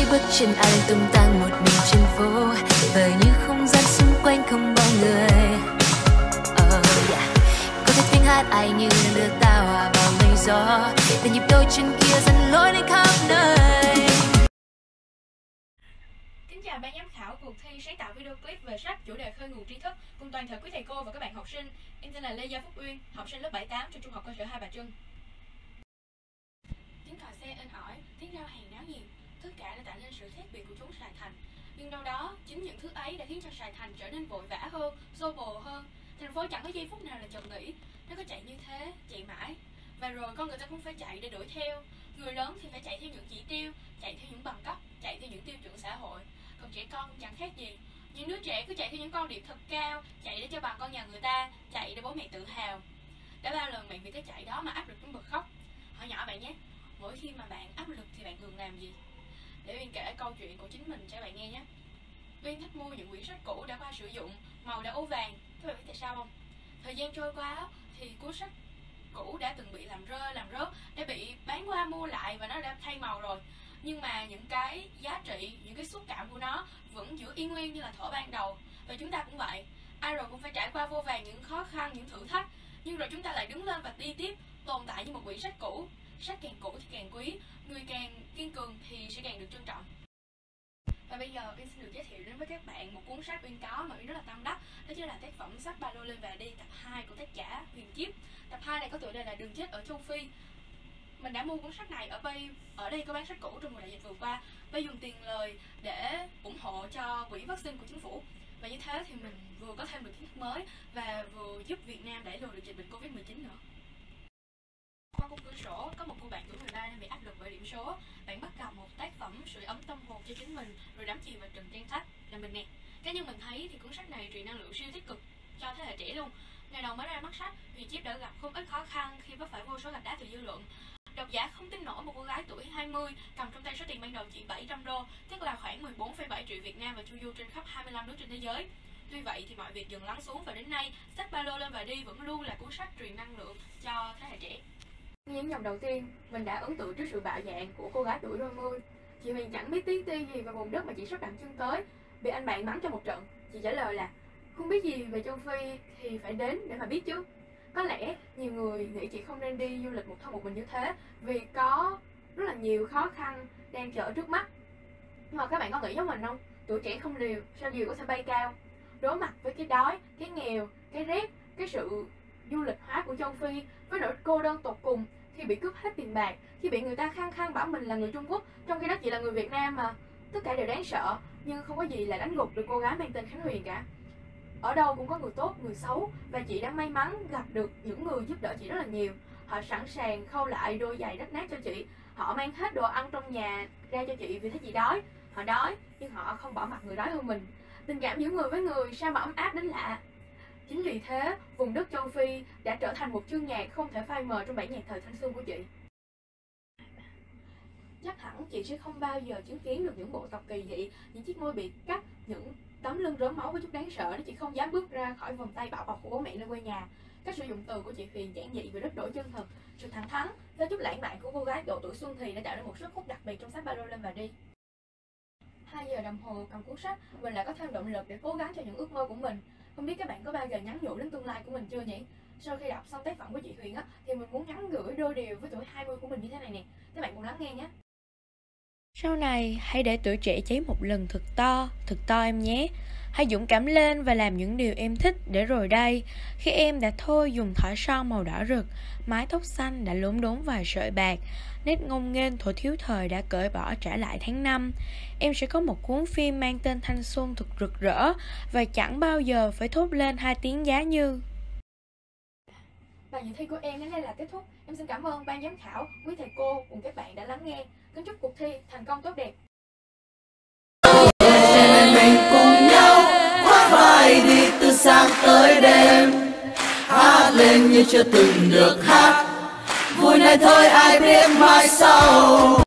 thấy bước chân ai tung tăng một mình trên phố vời như không gian xung quanh không bao người oh, yeah. có thể tiếng hát ai như đưa ta hòa vào mây gió để nhịp đôi chân kia dần lối đến khắp nơi Kính chào ban giám khảo cuộc thi sáng tạo video clip về sách chủ đề khơi nguồn tri thức cùng toàn thể quý thầy cô và các bạn học sinh. Em tên là Lê Gia Phúc Uyên, học sinh lớp 7-8 trường trung học cơ sở Hai Bà Trưng. Tiếng còi xe inh ỏi, tiếng rao hàng náo nhiệt, tất cả đã tạo nên sự khác biệt của chốn Sài Thành. Nhưng đâu đó, chính những thứ ấy đã khiến cho Sài Thành trở nên vội vã hơn, xô bồ hơn. Thành phố chẳng có giây phút nào là chậm nghỉ, nó cứ chạy như thế, chạy mãi. Và rồi con người ta cũng phải chạy để đuổi theo. Người lớn thì phải chạy theo những chỉ tiêu, chạy theo những bằng cấp, chạy theo những tiêu chuẩn xã hội còn trẻ con chẳng khác gì những đứa trẻ cứ chạy theo những con điểm thật cao chạy để cho bằng con nhà người ta chạy để bố mẹ tự hào đã bao lần bạn vì cái chạy đó mà áp lực đến bật khóc hỏi nhỏ bạn nhé mỗi khi mà bạn áp lực thì bạn thường làm gì để uyên kể câu chuyện của chính mình cho bạn nghe nhé. Uyên thích mua những quyển sách cũ đã qua sử dụng, màu đã ố vàng. Các bạn biết tại sao không? Thời gian trôi qua thì cuốn sách cũ đã từng bị làm rơi, làm rớt, đã bị bán qua mua lại và nó đã thay màu rồi. Nhưng mà những cái giá trị, những cái xúc cảm của nó vẫn giữ y nguyên như là thuở ban đầu. Và chúng ta cũng vậy. Ai rồi cũng phải trải qua vô vàng những khó khăn, những thử thách. Nhưng rồi chúng ta lại đứng lên và đi tiếp, tồn tại như một quyển sách cũ. Sách càng cũ thì càng quý, người càng sẽ càng được trân trọng. Và bây giờ Vin xin được giới thiệu đến với các bạn một cuốn sách Vin có mà Vin rất là tâm đắc, Đó chính là tác phẩm sách Ba lô lên và đi, tập 2 của tác giả Huyền Chiếp Tập 2 này có tựa đề là Đường chết ở châu Phi. Mình đã mua cuốn sách này ở bay, ở đây có bán sách cũ trong mùa đại dịch vừa qua. Bay dùng tiền lời để ủng hộ cho quỹ vaccine của chính phủ. Và như thế thì mình vừa có thêm được kiến thức mới và vừa giúp Việt Nam đẩy lùi được dịch bệnh Covid 19 nữa. Qua cung cửa sổ, có một cô bạn tuổi 13 đang bị áp lực bởi điểm số bạn bắt đầu một tác phẩm sưởi ấm tâm hồn cho chính mình rồi đắm chìm vào trần trang sách là mình nè cá nhân mình thấy thì cuốn sách này truyền năng lượng siêu tích cực cho thế hệ trẻ luôn ngày đầu mới ra mắt sách thì chip đã gặp không ít khó khăn khi vấp phải vô số gạch đá từ dư luận Độc giả không tin nổi một cô gái tuổi 20 cầm trong tay số tiền ban đầu chỉ 700 đô, tức là khoảng 14,7 triệu Việt Nam và chu du trên khắp 25 nước trên thế giới. Tuy vậy thì mọi việc dần lắng xuống và đến nay, sách ba lô lên và đi vẫn luôn là cuốn sách truyền năng lượng cho thế hệ trẻ. Những dòng đầu tiên, mình đã ấn tượng trước sự bạo dạn của cô gái tuổi đôi mươi. Chị Huyền chẳng biết tí ti gì về vùng đất mà chị sắp đặt chân tới, bị anh bạn mắng cho một trận. Chị trả lời là không biết gì về châu Phi thì phải đến để mà biết chứ có lẽ nhiều người nghĩ chị không nên đi du lịch một thân một mình như thế vì có rất là nhiều khó khăn đang chờ trước mắt nhưng mà các bạn có nghĩ giống mình không tuổi trẻ không liều sao diều có thể bay cao đối mặt với cái đói cái nghèo cái rét cái sự du lịch hóa của châu phi với nỗi cô đơn tột cùng khi bị cướp hết tiền bạc, khi bị người ta khăng khăng bảo mình là người trung quốc, trong khi đó chỉ là người việt nam mà. Tất cả đều đáng sợ, nhưng không có gì là đánh gục được cô gái mang tên khánh huyền cả. Ở đâu cũng có người tốt, người xấu, và chị đã may mắn gặp được những người giúp đỡ chị rất là nhiều. Họ sẵn sàng khâu lại đôi giày rách nát cho chị. Họ mang hết đồ ăn trong nhà ra cho chị vì thấy chị đói. Họ đói, nhưng họ không bỏ mặt người đói hơn mình. Tình cảm giữa người với người sao mà ấm áp đến lạ? Chính vì thế, vùng đất châu phi đã trở thành một chương nhạc không thể phai mờ trong bản nhạc thời thanh xuân của chị. Chắc hẳn chị sẽ không bao giờ chứng kiến được những bộ tộc kỳ dị những chiếc môi bị cắt, những tấm lưng rớm máu với chút đáng sợ để chị không dám bước ra khỏi vòng tay bảo bọc của bố mẹ nơi quê nhà. Cách sử dụng từ của chị Huyền giản dị và rất đổi chân thật. Sự thẳng thắn, với chút lãng mạn của cô gái độ tuổi xuân thì đã tạo nên một sức hút đặc biệt trong sách ba lô lên và đi. Hai giờ đồng hồ cầm cuốn sách, mình lại có thêm động lực để cố gắng cho những ước mơ của mình không biết các bạn có bao giờ nhắn nhủ đến tương lai của mình chưa nhỉ? Sau khi đọc xong tác phẩm của chị Huyền á thì mình muốn nhắn gửi đôi điều với tuổi 20 của mình như thế này nè. Các bạn cùng lắng nghe nhé. Sau này, hãy để tuổi trẻ cháy một lần thật to, thật to em nhé. Hãy dũng cảm lên và làm những điều em thích để rồi đây, khi em đã thôi dùng thỏi son màu đỏ rực, mái tóc xanh đã lốm đốm vài sợi bạc, nét ngông nghênh thổ thiếu thời đã cởi bỏ trả lại tháng năm. Em sẽ có một cuốn phim mang tên thanh xuân thật rực rỡ và chẳng bao giờ phải thốt lên hai tiếng giá như Bài dự thi của em đến đây là kết thúc. Em xin cảm ơn ban giám khảo, quý thầy cô cùng các bạn đã lắng nghe. Kính chúc cuộc thi thành công tốt đẹp. Tới đêm. Hát lên như chưa từng được hát. Vui này thôi, ai biết mai sau.